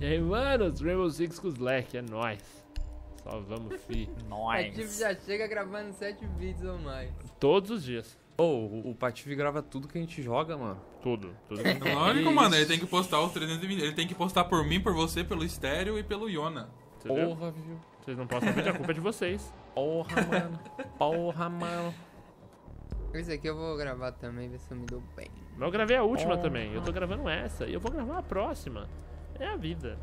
E aí, manos, Rainbow Six com os Slack, é nóis. Só vamos, fi. Patife Nós. já chega gravando 7 vídeos ou mais. Todos os dias. Ô, o, o Patife grava tudo que a gente joga, mano. Tudo. Tudo. É lógico, mano. Ele tem que postar os 320. Ele tem que postar por mim, por você, pelo estéreo e pelo Iona. Entendeu? Porra, viu? Vocês não postam vídeo, a culpa é de vocês. Porra, mano. Porra, mano. Esse aqui eu vou gravar também, ver se eu me dou bem. Mas eu gravei a última Oh. também. Eu tô gravando essa. E eu vou gravar a próxima. É a vida.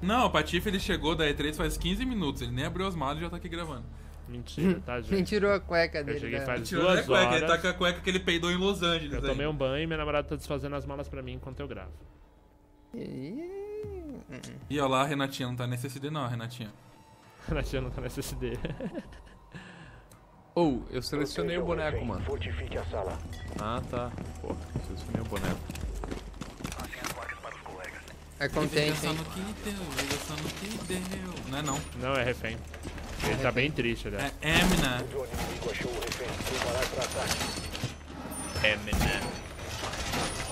Não, o Patife ele chegou da E3 faz 15 minutos. Ele nem abriu as malas e já tá aqui gravando. Mentira, tá, Quem gente? tirou a cueca dele? cheguei né? faz- Tirou da Duas cueca, ele tá horas. com a cueca que ele peidou em Los Angeles. Eu aí. tomei um banho e minha namorada tá desfazendo as malas pra mim enquanto eu gravo. Ih, E olha lá, a Renatinha não tá nesse SD não, a Renatinha. A tia não tá nesse SD. Ô, eu selecionei o boneco, mano. A. Ah, tá. Porra, selecionei o boneco. É contente, hein? Não é não. Não, é refém. Ele tá bem triste, É aliás. Emina. Ataque.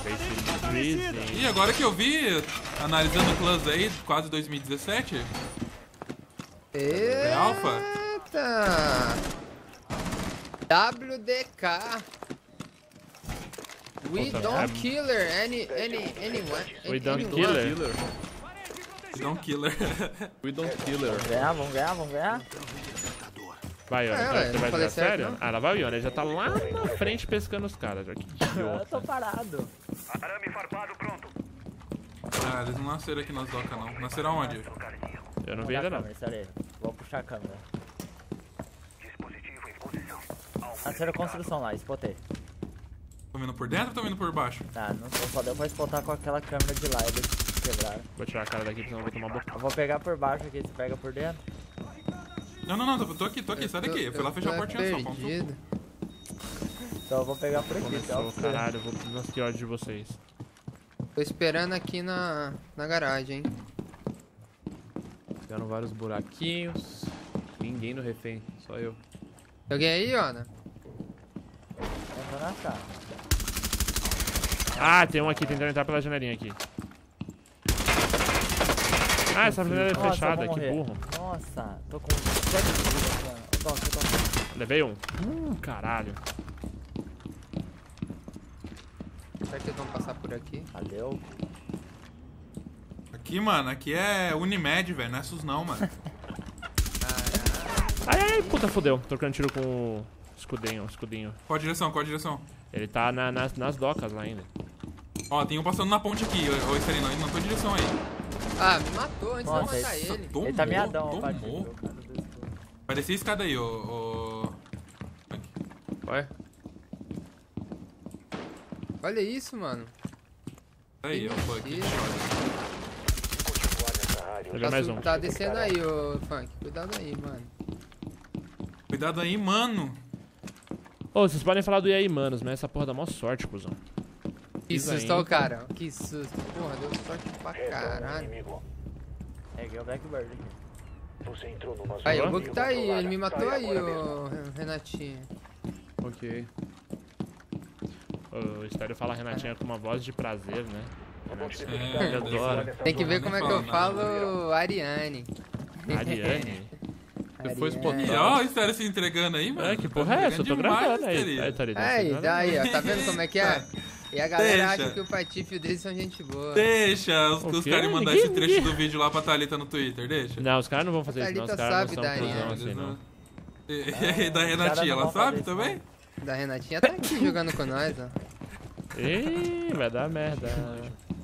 Face freezing. E agora que eu vi, analisando o Clans aí, quase 2017, é Alpha. Eita! WDK. We don't killer any, any, anyone. We don't anyone. killer. Don't Killer. We don't killer. Vamos ganhar, vamos ganhar, vamos ganhar. Vai, Iona, É, você vai jogar sério? não? Ah, lá vai o Iona, ele já tá lá na frente pescando os caras. já. Que Eu idiota. tô parado. Arame farpado pronto. Ah, eles não nasceram aqui nas docas não. Nasceram onde? Eu não vi ainda não. câmera. Vou puxar a câmera. Dispositivo em posição. Nasceram a construção lá, spotei. Tô vindo por dentro ou tô vindo por baixo? Tá, não só- só deu pra spotar com aquela câmera de lá, eles quebraram. Vou tirar a cara daqui, senão eu vou tomar boca. Eu vou pegar por baixo aqui, você pega por dentro. Não, não, não, tô, tô aqui, tô aqui, sai daqui. Eu fui lá fechar a tô portinha só, ponto. perdido. Então eu vou pegar por aqui, tá? Começou, caralho, eu vou que ódio de vocês. Tô esperando aqui na, na garagem, hein? Ficaram vários buraquinhos. Ninguém no refém, só eu. Tem alguém aí, Ana? Entra na sala. Ah, tem um aqui tentando entrar pela janelinha aqui. Ah, essa janela é Nossa, fechada, que burro. Nossa, tô com 7 vidas, mano. Toca, toca. Levei um. Hum, caralho. Será que eles vão passar por aqui? Valeu. Aqui, mano, aqui é Unimed, velho, não é SUS não, mano. Ai, ai, puta, fodeu. Trocando tiro com o escudinho, escudinho. Qual a direção, qual a direção? Ele tá na- nas, nas docas lá ainda. Ó, tem um passando na ponte aqui, ô Estelino, ele na tua direção aí. Ah, me matou antes Nossa, de eu matar esse- ele. Tomou, Ele tá miadão, tomou. Vai descer a escada aí, ô... ô... Vai. Olha isso, mano. Aí, ó. Levei Tá, mais um. tá descendo aí, ô Funk. Cuidado aí, mano. Cuidado aí, mano. Ô, vocês podem falar do e aí, manos, mas essa porra dá mó sorte, cuzão. Que Isso susto, o cara. Que susto. Porra, deu sorte pra caralho. Peguei o Blackbird aqui. Você entrou numa zona Aí, o. Book tá aí. Ele me matou aí, ô Renatinho. Ok. O Estéreo fala Renatinha com uma voz de prazer, né? Renatinha. É, Eu adoro. Tem que ver como é que eu falo Ariane. Ariane. Você foi Ariane. E ó, o se entregando aí, mano. É, que Tá porra é essa? Eu tô gravando aí. Aí, Thalita, Aí, você daí, ó. Tá vendo como é que é? E a galera Deixa. acha que o Patife e o Dri são gente boa. Deixa os, os caras mandar esse trecho do vídeo lá pra Thalita no Twitter, deixa. Não, os caras não vão fazer isso, não. Os Thalita caras não sabe são cuzão assim, não. E, aí, da Os Renatinha, ela sabe também? Da Renatinha tá aqui jogando com nós, ó. Ih, vai dar merda.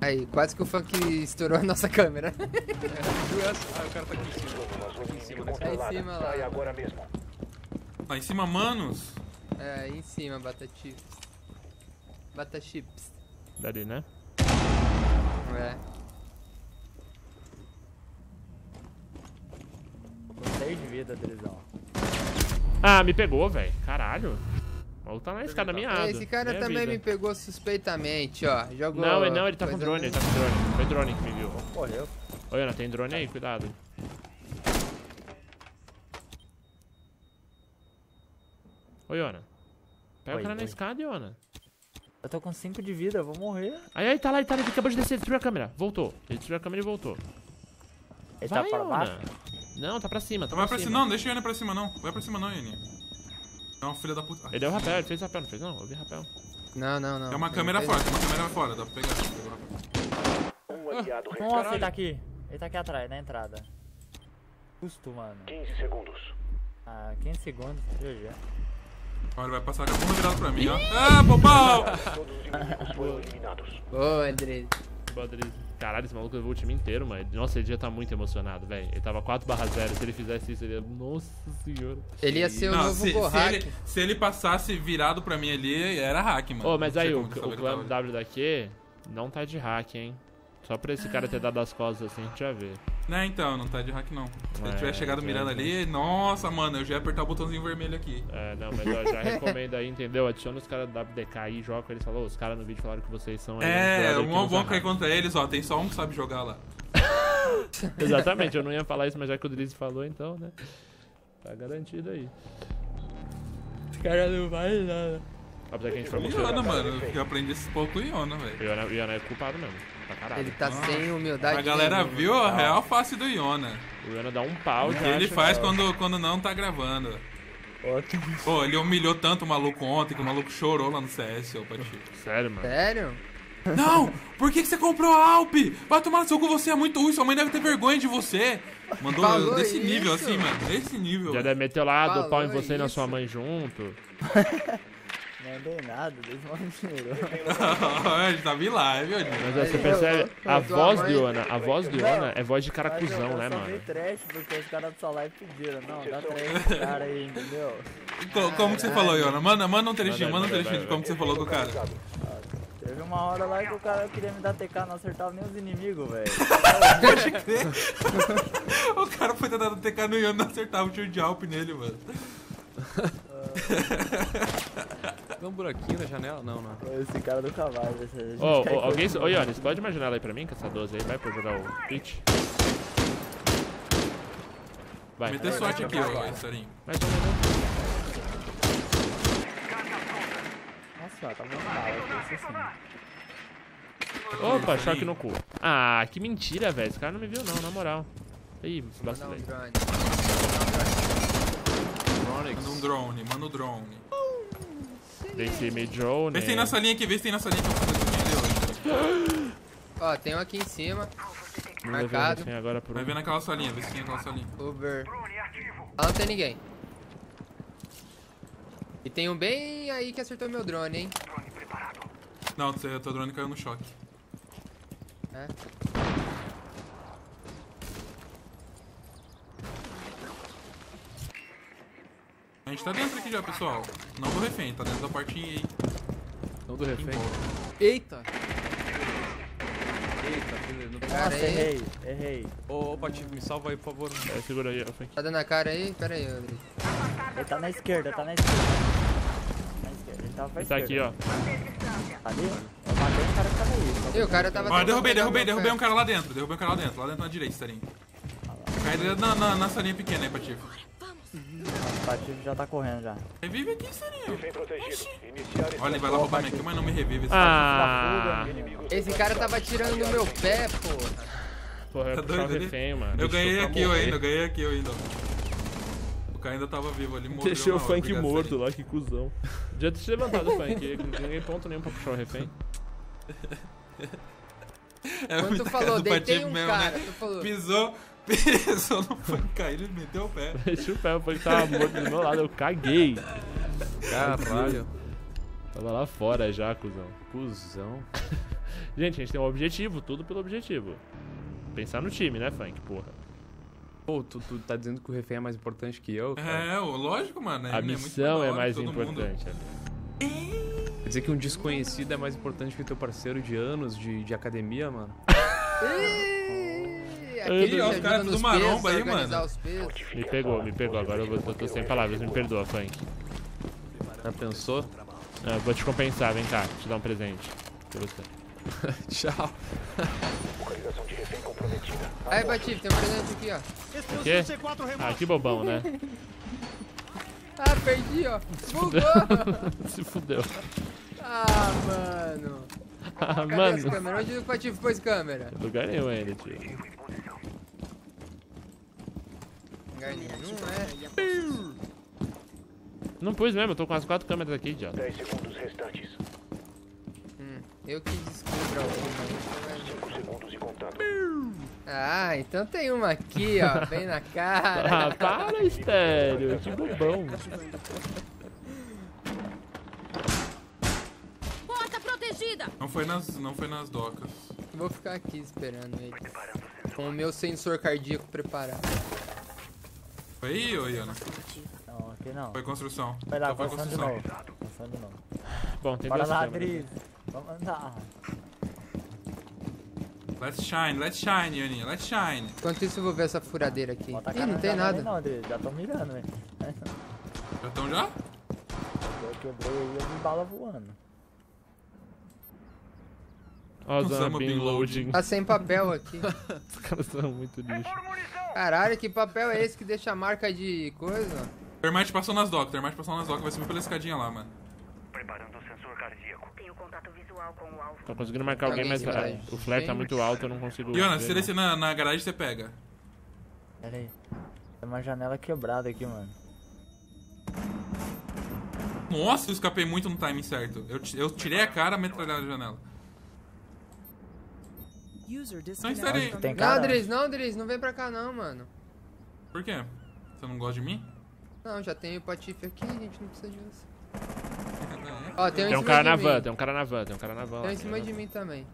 Aí, quase que o funk estourou a nossa câmera. Ah, o cara tá aqui em cima. Uma zona inimigo Tá em cima lá. Saia agora mesmo. Lá em cima, manos. É, aí em cima, bata chips. Bata chips. Dali, né? É. Tô com 6 de vida, Drizão. Ah, me pegou, velho. Caralho. O maluco tá na escada miado. Esse cara Meia também vida. me pegou suspeitamente, ó. Jogou. Não, ele não, ele tá com drone, ele tá com drone. Foi drone que me viu. Correu. Ô, Iona, tem drone aí? Cuidado. Ô, Iona. Pega Oi, o cara na oi. escada, Iona. Eu tô com 5 de vida, eu vou morrer. Aí, aí, tá lá, ele tá lá, ele acabou de descer, ele destruiu a câmera. Voltou. Ele destruiu a câmera e voltou. Ele tá Vai, pra Iona. baixo? Não, tá pra cima, tá Não vai pra pra cima. cima. Não, deixa o Ione pra cima não. Vai pra cima não, Ione. É uma filha da puta. Ele deu rapel, ele fez rapel, não fez não? Eu vi rapel. Não, não, não. É uma Ele câmera fez- fora, tem uma câmera fora, dá pra pegar. Um aliado Nossa, ele tá aqui. Ele tá aqui atrás, na entrada. Custo, mano. 15 segundos. Ah, 15 segundos. GG. Agora vai passar com a bunda virada pra mim, ó. Ah, bobão! Todos os inimigos foram eliminados. Boa, André. Badri. Caralho, esse maluco levou o time inteiro, mano. Nossa, ele devia tá muito emocionado, velho. Ele tava 4 barra 0. Se ele fizesse isso, ele ia... Nossa senhora. Ele ia ser o Não, novo se, se, ele, se ele passasse virado pra mim ali, era hack, mano. Ô, mas Não sei aí, o, o clã. W daqui não tá de hack, hein? Só por esse cara ter dado as costas assim, a gente já vê. Não, então, não tá de hack não. Se ele É, tivesse chegado já mirando ali, nossa, mano, eu já ia apertar o botãozinho vermelho aqui. É, não, mas eu já recomendo aí, entendeu? Adiciona os caras do WDK aí, joga com eles. Falou, os caras no vídeo falaram que vocês são aí. É, um bom cair contra eles, ó. Tem só um que sabe jogar lá. Exatamente, eu não ia falar isso, mas já que o Drizzy falou, então, né? Tá garantido aí. Esse cara não vai nada. Apesar que a gente foi muito Iona, mano. Eu aprendi esse pouco Iona, velho. O Iona, Iona é culpado mesmo. Pra caralho. Ele tá Ah, sem humildade. A galera nenhuma. viu a real face do Iona. O Iona dá um pau O já que ele faz quando, quando não tá gravando. Ótimo. Pô, ele humilhou tanto o maluco ontem que o maluco chorou lá no CS, ô Patife. Sério, mano. Sério? Não! Por que, que você comprou a Alp? Vai tomar no seu cu, você é muito ruim, sua mãe deve ter vergonha de você. Mandou Falou desse nível isso? assim, mano. Desse nível. Já deve meter lá, do pau em você e na isso. sua mãe junto. Não dei nada, gente tava em live, ó. Mas você percebe, a voz do Iona, a voz do Iona é voz de cara Mas eu- cuzão, eu né, só mano? dei trash porque os caras do sua live pediram. Não, dá trash pro cara aí, entendeu? Co- Como que você falou, Iona? Manda, manda um trechinho, Manda um trechinho de como que você falou com o cara. Teve uma hora lá que o cara queria me dar TK, não acertava nem os inimigos, velho. Pode crer. o cara foi tentando TK no Iona e não acertava o tiro de Alp nele, mano. Tem um buraquinho na janela? Não, não. Esse cara do cavalo, esse a gente Ô, cai ô, alguém. Ô, Ione, você pode imaginar ela aí pra mim, com essa 12 aí? Vai pra eu jogar o pitch? Vai. Meter sorte aqui, ó, Sarinho. Mais um minuto. Nossa, tá muito mal, assim. Opa, choque no cu. Ah, que mentira, velho. Esse cara não me viu, não, na moral. Ih, vacilei. Drone. Manda um drone, manda um drone. Dei esse meio drone. Vê se tem nessa linha aqui, vê se tem nessa linha que eu hoje. Ó, tem um aqui em cima. Não Marcado. refém agora por Vai ver naquela salinha, vê se tem aquela salinha. Uber. Ah, não tem ninguém. E tem um bem aí que acertou meu drone, hein? Não, o teu drone caiu no choque. É. gente tá dentro aqui já, pessoal. Não do refém, tá dentro da partinha aí. Não do refém. Eita! Eita, filho. Não... Cara, Nossa, aí. errei, errei. Ô, ô, Patife, me salva aí, por favor. É, segura aí, Frank. Tá dando a cara aí? Pera aí, André. Ele tá na esquerda, tá na esquerda. Na esquerda, ele tava pra Ele tá esquerda. aqui, ó. Ali? Eu matei o cara que tava aí. E o cara tava Ó, derrubei, derrubei, derrubei um cara lá dentro. Derrubei um cara lá dentro, lá dentro na direita, Sarinho. Cai dentro na, na, na salinha pequena aí, Patife. O Patife já tá correndo já. Revive aqui. Iniciar Olha, ele vai lá roubar minha aqui, mas não me revive. esse Ah, Esse cara tava tirando no meu pé, porra. porra, eu Tá doido ali? refém, mano. Eu ganhei aqui eu ainda, eu ganhei aqui eu ainda. O cara ainda tava vivo ali, morreu Deixou o funk obrigado, morto lá, que cuzão. Já ter se levantado o funk, não ganhei ponto nenhum pra puxar o refém. É, Quando tu falou, deitei um mesmo, cara, né? tu falou. Pisou, pisou no funk, caiu, ele meteu o pé. Deixa o pé, o funk tava morto do meu lado, eu caguei. Caralho. Tava lá fora já, cuzão. Cusão. Gente, a gente tem um objetivo, tudo pelo objetivo. Pensar no time, né, Funk? Porra. Pô, tu, tu tá dizendo que o refém é mais importante que eu, cara? É, lógico, mano. A ele muito missão é hora, mais mundo. importante. amigo. Quer dizer que um desconhecido é mais importante que o teu parceiro de anos de, de academia, mano? Aquele que ó, os caras tudo maromba aí, mano. Me pegou, me pegou. Agora eu, eu tô sem palavras, me perdoa, Funk. Já pensou? Ah, vou te compensar, vem cá, te dar um presente. Pra você. Tchau. Localização de refém comprometida. Aí, Patife, tem um presente aqui, ó. O quê? Ah, que bobão, né? Ah, perdi, ó. Bugou. Se fudeu. Ah, mano. Ah, Cadê as mano. câmeras? Onde o Patife pôs câmera? Lugar nenhum ainda, tio. Lugar nenhum, é? Não pus mesmo, eu tô com as quatro câmeras aqui, idiota. 10 segundos restantes. Hum, eu que descubro alguma. 5 segundos e contando. Ah, então tem uma aqui, ó, bem na cara. Ah, para, estéreo. Que bobão. Porta protegida! Não foi nas, não foi nas docas. Vou ficar aqui esperando ele. Com o meu sensor cardíaco preparado. Foi aí, ô Iana? Não, aqui não. Foi construção. Vai lá, Só foi construção de novo. Construção de novo. Bom, tem Bora duas lá. Drizzy. Vamos andar. Let's shine, let's shine, Ianinha, let's shine. Enquanto isso, eu vou ver essa furadeira aqui. Bota Ih, não tem nada. Não, Drizzy. Já tô mirando, velho. Já estão já? Eu quebrei aí, eu vi bala voando. Osama Bin Loading. Tá sem papel aqui. Os caras são muito lixo. Caralho, que papel é esse que deixa a marca de coisa? Termite passou nas docas, Termite passou nas docas, vai subir pela escadinha lá, mano. Preparando o sensor cardíaco. Tenho contato visual com o alvo. Tô conseguindo marcar alguém, mas ah, o flare tá muito alto, eu não consigo. Ver, se descer na, na garagem, você pega. Pera aí. Tem uma janela quebrada aqui, mano. Nossa, eu escapei muito no timing certo. Eu, eu tirei a cara, metralhada na janela. Não estarei. Tem Não, cara? Dres, não, Dres, não vem pra cá não, mano. Por quê? Você não gosta de mim? Não, já tem o patife aqui, a gente não precisa disso. Ó, tem um em Tem um cara de na van, tem um cara na van, tem um cara na van. Tem um lá, em cima tem de mim também.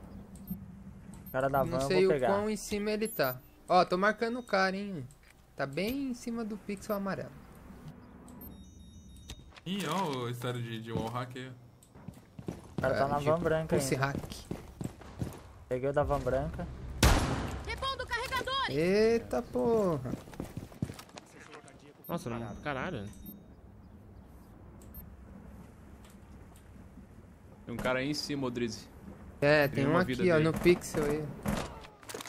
Cara da van Não eu sei vou o pegar. quão em cima ele tá. Ó, tô marcando o cara, hein. Tá bem em cima do pixel amarelo. Ih, ó o história de, de wallhack aí. O cara tá na van branca Pulse hack. Peguei o da van branca. Repondo carregador! Eita porra. Nossa, não... caralho. Tem um cara aí em cima, ô Drizzy. É, tem Tem um aqui, ó, dele. no pixel aí.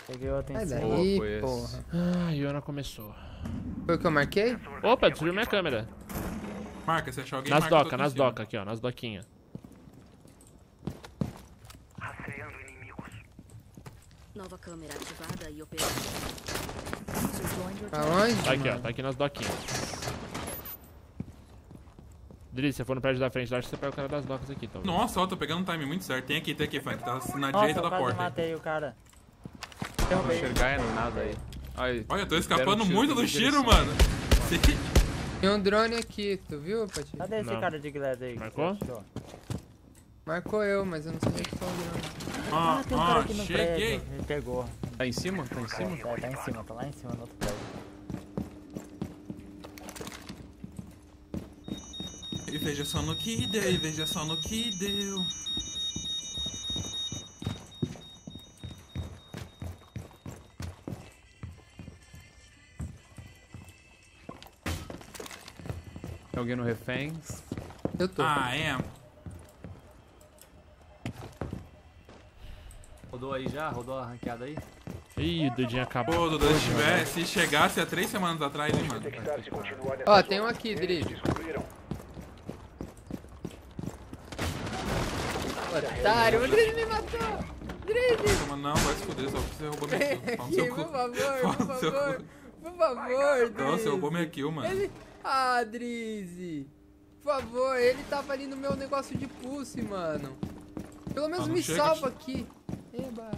Peguei outro em Sai cima. daí, esse. porra. Ah, Iona começou. Foi o que eu marquei? Opa, destruiu minha câmera. Marca, se achar alguém, Nas todo nas docas aqui, ó, nas doquinhas. Rastreando inimigos. Nova câmera ativada e operando. Aonde? Tá aqui, ó, tá aqui nas doquinhas. Drizzy, se você for no prédio da frente lá, acho que você pega o cara das docas aqui, então. Nossa, ó, tô pegando um time muito certo. Tem aqui, tem aqui, Frank. Tá na Nossa, direita eu da porta. aí. matei o cara. Não Derrubei. enxergar é nada aí. Aí, Olha, eu tô escapando um muito do tiro, mano. Tem um drone aqui, tu viu, Pati? Cadê esse Não. cara de Glass aí? Marcou? Marcou eu, mas eu não sei onde que tá o drone. Ó, Ah, tem um cara ó, aqui no cheguei. prédio. Ele pegou. tá em cima? Tá em cima? É, tá em cima, tá lá em cima no outro prédio. E veja só no que deu, e veja só no que deu. Tem alguém no refém? Eu tô. Ah, é. Rodou aí já? Rodou a ranqueada aí? Ih, o dedinho acabou. Pô, Dudu, se, tiver, se chegasse há três semanas atrás, hein, mano. Ó, zona. tem um aqui, descobriram. Otário, o Drizzy me matou! Drizzy! Toma, Não, vai se fuder, só porque você roubou minha kill. Fala no seu por favor, por favor. Por favor, Não, você Drizzy. roubou minha kill, mano. Ele... Ah, Drizzy. Por favor, ele tava ali no meu negócio de pulse, mano. Pelo menos Ah, não me chega, salva aqui. Eba.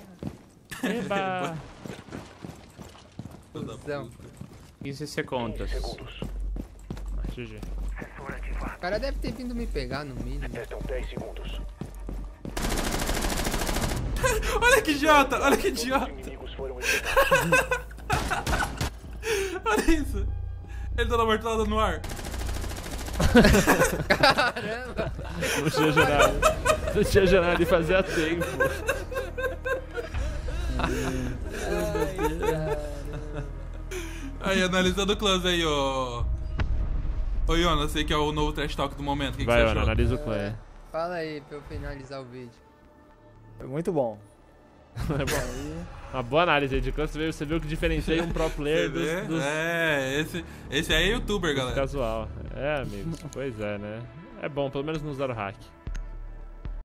Eba! 15 15 segundos. segundos. GG. O cara deve ter vindo me pegar no mínimo. Restam 10 segundos. Olha que idiota, olha que idiota. Olha isso. Ele dando a martelada no ar. Caramba! Não tinha janela. Não tinha janela ali fazia tempo. Aí, analisando o close aí, ô. Ô, Iona, sei que é o novo trash talk do momento. O que, que Vai, você Ana, achou? analisa o clã. Fala aí pra eu finalizar o vídeo. Foi muito bom. É bom. Uma boa análise aí de clã. Você viu, você viu que diferencia um pro Você player dos, dos É, esse, esse aí é youtuber, galera. casual. É, amigos. Pois é, né? É bom, pelo menos não usaram hack.